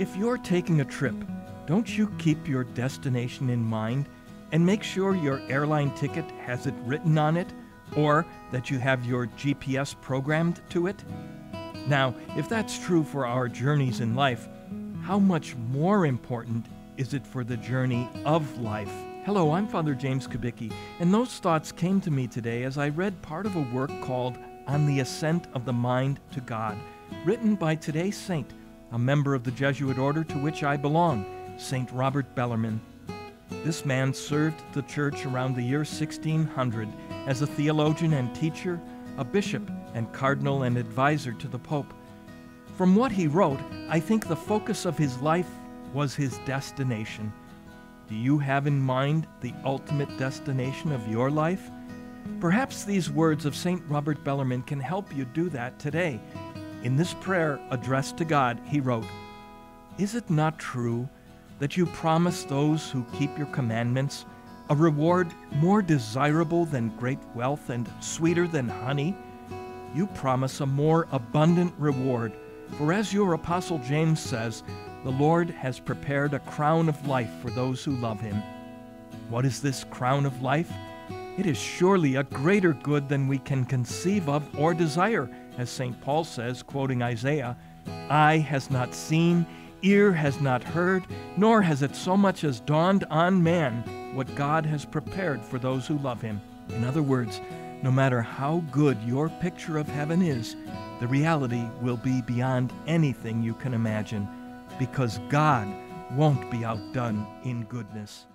If you're taking a trip, don't you keep your destination in mind and make sure your airline ticket has it written on it or that you have your GPS programmed to it? Now, if that's true for our journeys in life, how much more important is it for the journey of life? Hello, I'm Father James Kubicki, and those thoughts came to me today as I read part of a work called On the Ascent of the Mind to God, written by today's saint, a member of the Jesuit order to which I belong, St. Robert Bellarmine. This man served the church around the year 1600 as a theologian and teacher, a bishop and cardinal and advisor to the Pope. From what he wrote, I think the focus of his life was his destination. Do you have in mind the ultimate destination of your life? Perhaps these words of St. Robert Bellarmine can help you do that today. In this prayer addressed to God, he wrote, Is it not true that you promise those who keep your commandments a reward more desirable than great wealth and sweeter than honey? You promise a more abundant reward, for as your Apostle James says, the Lord has prepared a crown of life for those who love him. What is this crown of life? It is surely a greater good than we can conceive of or desire, as St. Paul says, quoting Isaiah Eye has not seen, ear has not heard, nor has it so much as dawned on man what God has prepared for those who love him. In other words, no matter how good your picture of heaven is, the reality will be beyond anything you can imagine because God won't be outdone in goodness.